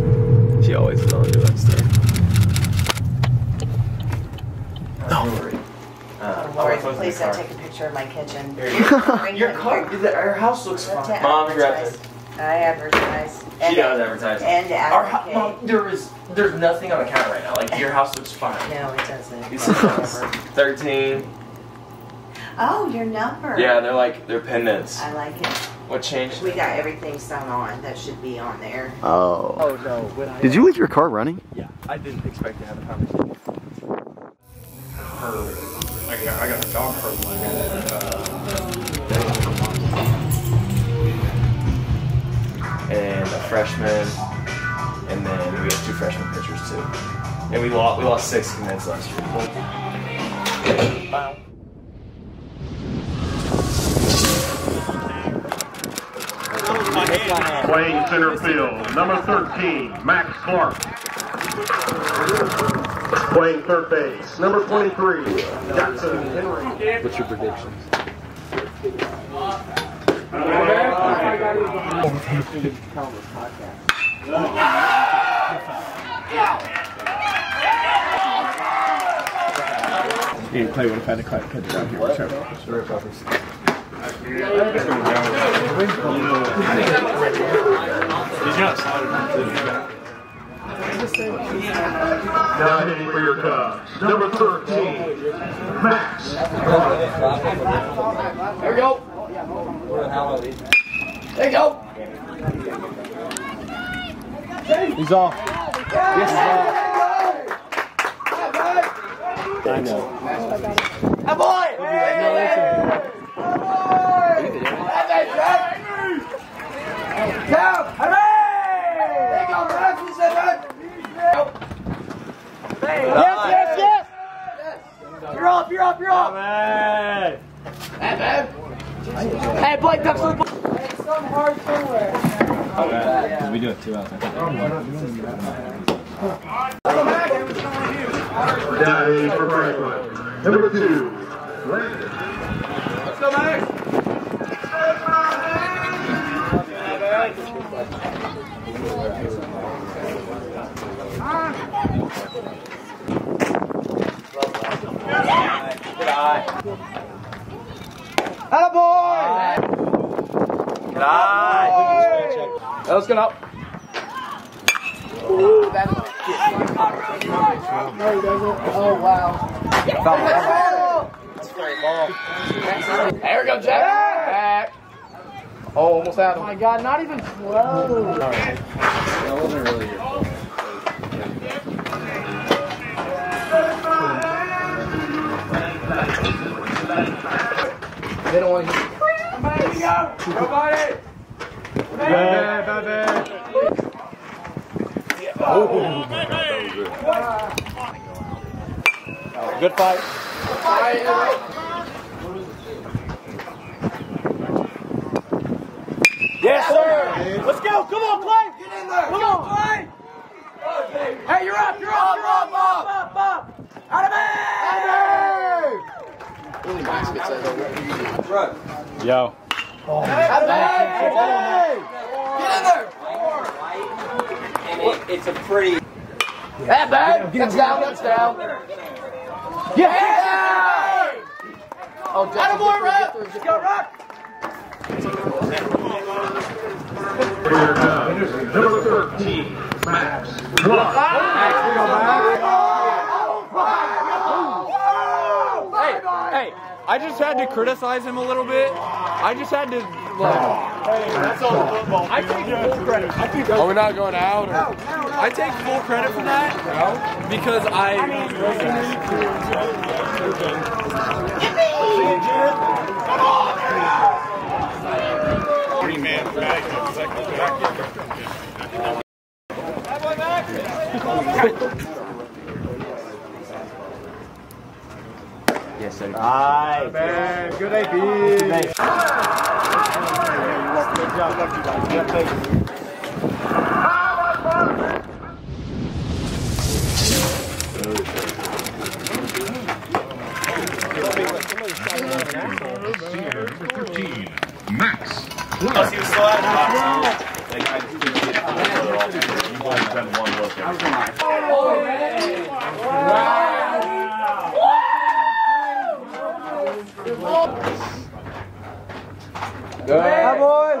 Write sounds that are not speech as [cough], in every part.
is. She always is on doing stuff. Oh. Uh, Lori, please don't take a picture of my kitchen. Bring Your car, here. our house looks To fine. Mom, you grab advertise. I advertise. She And- does advertise. And Our house, advocate. Mom, there is, there's nothing on the counter right now. Like your house looks fine. No, it doesn't. These Whatever. [laughs] 13. Oh, your number. Yeah, they're like, they're pendants. I like it. What changed? We got everything sewn on. That should be on there. Oh. Oh no, when I Did you leave your car running? Yeah, I didn't expect to have a conversation. her, I got, I got a dog from like, uh, and a freshman, and then we have two freshman pitchers too. And we lost we lost six commits last year. Playing center field, number 13, Max Clark. Playing third base, number 23, Jackson Henry. What's your predictions? hey, Clay, what if I had to cut, cut it out here? Whichever. Now hitting for your Cubs, number 13, Max. There we go. There you go. He's off. Yes, I know. That boy. Yes, yes, yes. You're up, you're up, you're up. Hey, man. Hey, Blake, ball. We do it two out there. Hitting for Franklin, number 2, Landon. Let's go, Max. Good eye. Attaboy! Good eye. Let's get up. Oh wow! There we go, Jack. Back. Oh, almost out. Oh my God, not even close. That wasn't really your fault. They don't want to. Good fight. Yes, sir. Let's go. Come on, Clay. Get in there. Come on, Clay. Hey, you're up. You're up. You're up. Up, up, up. Out of it. Really nice gets Yo. It. Get in there. And it's a pretty. That bag. That's down. That's down. Yeah. Oh, Jack. Attaboy, Rock. Let's go, Rock. Number 13, Max. Hey, hey, I just had to criticize him a little bit. I just had to, like. Hey, that's all football. I take full credit. I take Are we not going out? Or? I take full credit for that because I. [laughs] Yes, sir. Bad, good AP. Number 13, Max Plus, he was still out of the box. Like, I- Yeah, boy.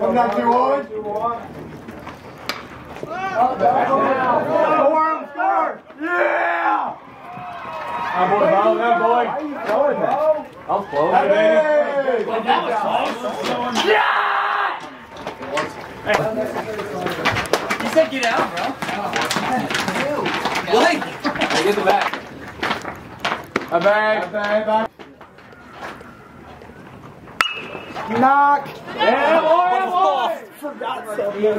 One, not two, one. Score him, score. Yeah. That boy, ball, that boy. How are you going, man? I was close. Hey, that was close. You said get out, bro. What? Hey, get the back. A bag. Bye, bye. Knock. Yeah, boy, boy. Forgot something. you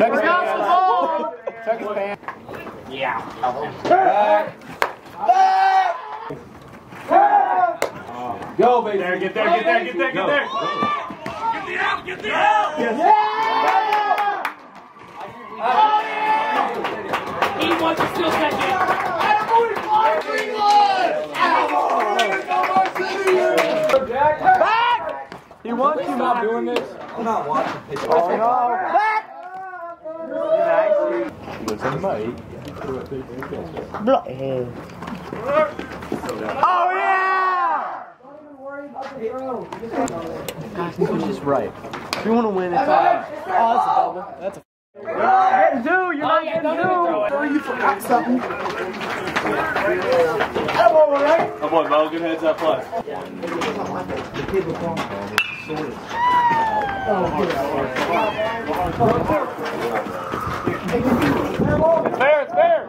forgot the ball. Check his pants. Back. Back. Back. Go, baby. There, get there, get there, get there, get there. Get the out, get the out. Yeah. He wants to steal second. Back! He wants you not doing this. I'm not watching. Oh no! Back! Oh yeah! Just right. If you want to win, it's all right. Oh, that's a double. That's a. You're not getting two. You're not getting two. Sorry, you forgot something. Elbow, right? Oh boy, Mo, good heads up plus. It's fair. It's fair.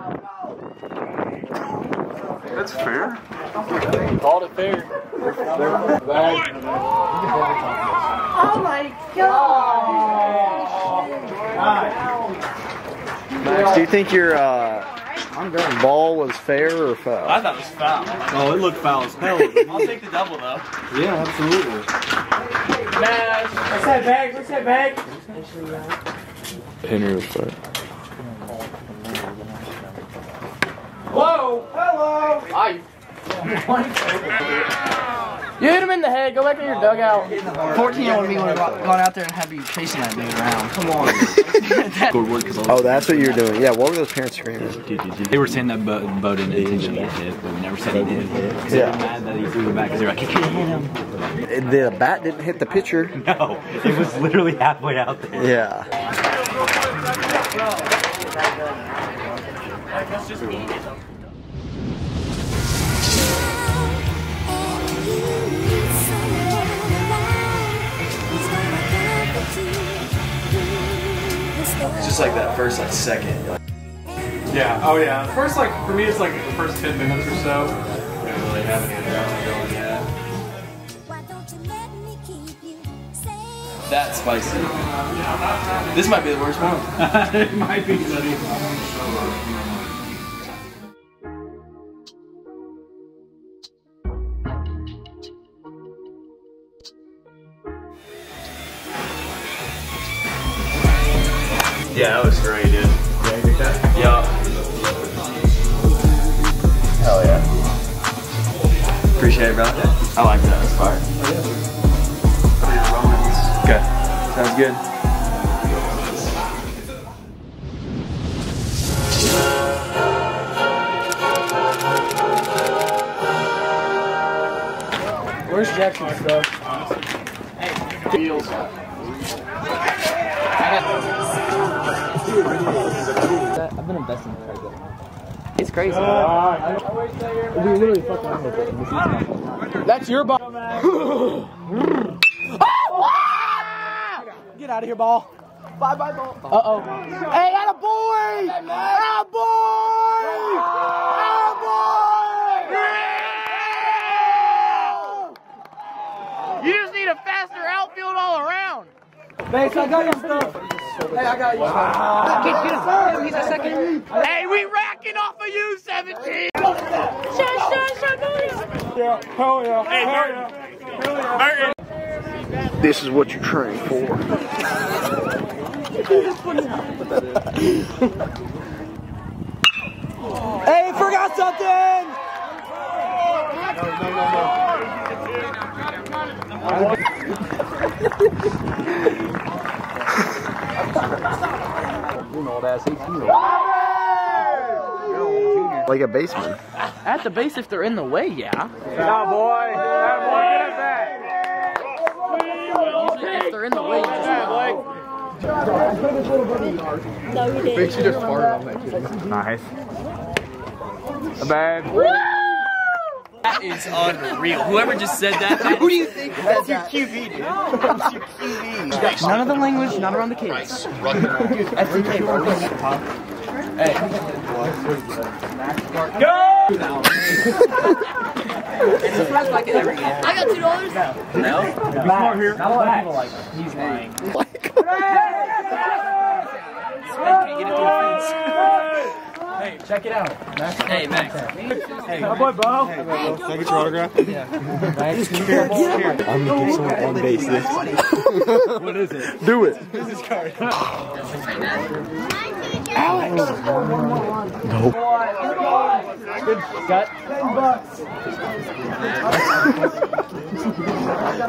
That's fair. Called it fair. Bag. Oh my god! Max, Do you think your uh, ball was fair or foul? I thought it was foul. Oh, it looked foul as hell. [laughs] I'll take the double though. yeah, absolutely. What's that bag? What's that bag? Henry was. Whoa! Hello! I. [laughs] You hit him in the head. Go back in your dugout. 14 year old me would have gone out there and had you chasing that dude around. Come on. [laughs] Oh, that's what you were doing. Yeah, what were those parents screaming? They were saying that Bo, Bo didn't intentionally get hit, but we never said he did. Cause they Yeah. were mad that he threw it back because they were like, you can't hit him. The bat didn't hit the pitcher. [laughs] No, it was literally halfway out there. Yeah. It's just like that first like second. Like, Yeah. Oh yeah. First, like for me, it's like the first 10 minutes or so. we don't really have any adrenaline going yet. That spicy. This might be the worst one. [laughs] it might be, buddy. Yeah, that was great, dude. Yeah. Hell yeah. Appreciate it, bro. I like that. That's fire. Okay. Sounds good. Where's Jackson's stuff? I've been investing in crazy. It's crazy. We literally fucking around with it. That's your ball. [gasps] [laughs] Get out of here, ball. Bye, bye, ball. Uh oh. Hey, atta boy! Atta boy! Atta boy! You just need a faster outfield all around. Bass, I got your stuff. Hey, I got you. Get, get him. Get him. He's a second. Hey, we racking off of you, 17. Yeah, hell yeah. Hey, hell yeah. Hell yeah. This is what you train for. [laughs] Hey, forgot something! [laughs] Like a baseman. At the base, if they're in the way, yeah. Now, boy. Now, boy, get it back. Usually, if they're in the way, you just Makes you just fart on that kid. Nice. A bad. That is unreal. Whoever just said that. Who do you think That's your QB, dude. That's your QB. None of the language, not around the kids. SDK, bro. I got two dollars. More here. Hey, check it out. Hey, Max. Hey, my boy Bo. Can I get your autograph? Yeah. I'm gonna give someone on base this. What is it? Do it. This is card. I think that. No. Good gut.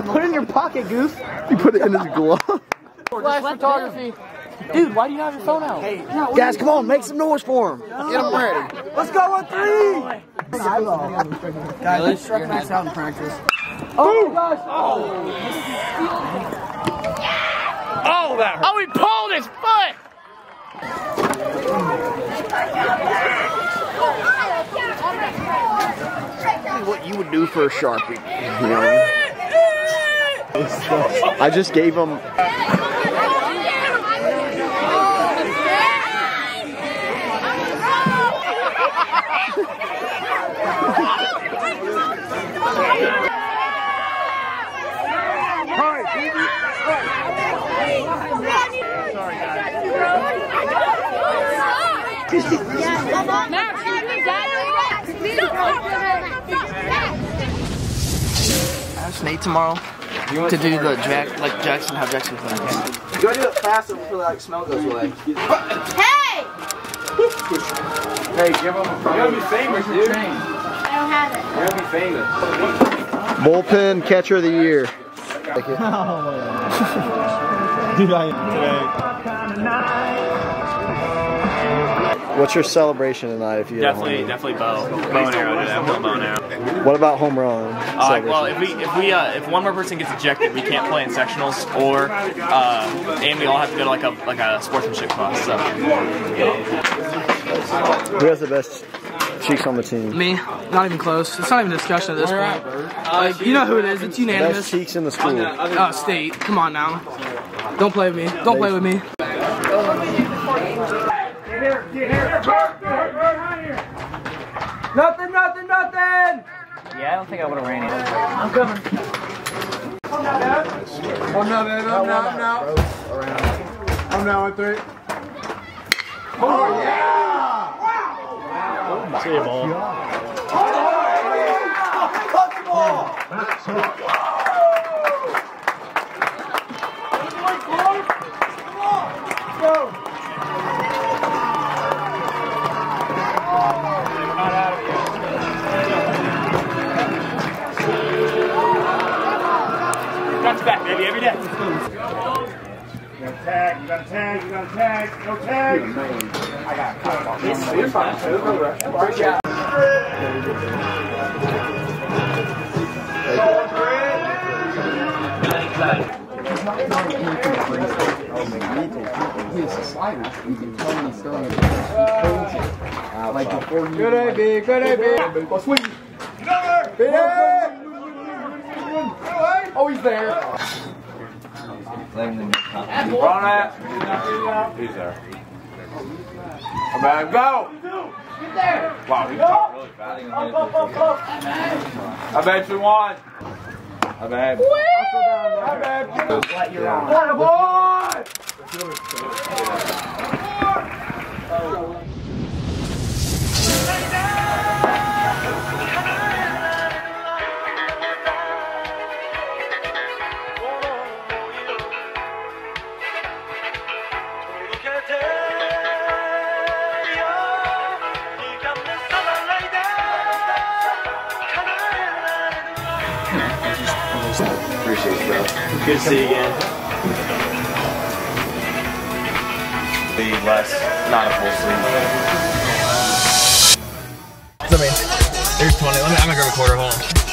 Put it in your pocket, goof. You put it in his glove. Flash photography. Dude, why do you have your phone out? hey Guys, come on, make some noise for him. Get him ready. Let's go on three. Guys, let's struck this out in practice. Oh, gosh. Oh, that hurt. Oh, he pulled his foot. What you would do for a sharpie, you know? [laughs] I just gave him. Ask Nate tomorrow to do the Jack, like Jackson, have Jackson play. You gotta do it faster before that smell goes away. Hey! Hey, give him a You gotta be famous, dude. I don't have it. You gotta be famous. Bullpen catcher of the year. [laughs] What's your celebration tonight if you hit a home Definitely, run? definitely bow, bow and arrow. Dude. Bow and arrow. What about home run? Uh, well, if we if we uh, if one more person gets ejected, we can't play in sectionals, or uh, and we all have to go to like a like a sportsmanship class. So Who has the best cheeks on the team? Me, not even close. It's not even a discussion at this point. Like, you know who it is. It's Best unanimous. cheeks in the school. Oh, state. Come on now. Don't play with me. Don't play with me. Nothing, nothing, nothing. Yeah, I don't think I would have ran it. I'm coming. Oh, I'm oh, now, man. I'm now. I'm now. I'm now on three. Oh, yeah! See you, ball. got your back, baby, every day. Tag, you got a tag, you got a tag, no tag. I got caught. Good AB, good AB. Go swing. Hit it! Oh, he's there. Run it. He's there. Come on, go! Wow, we talked really fast. I bet you won. I bet. I bet. Let you on. Boy! Appreciate you, bro. Good to see you again. Be less, not a full sleeve. I mean, there's 20. Let me, I'm gonna grab a quarter. Hold on.